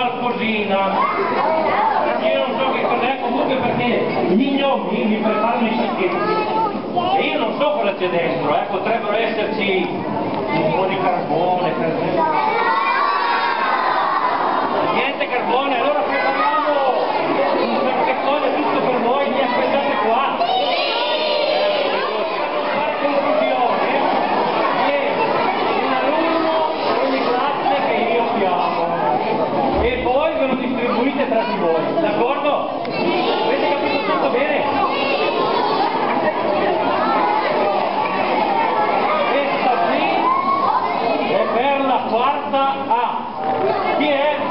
qualcosina perché io non so che cos'è comunque perché gli gnomi mi preparano i sacchetti e io non so cosa c'è dentro eh. potrebbero esserci un po' di carta A, que é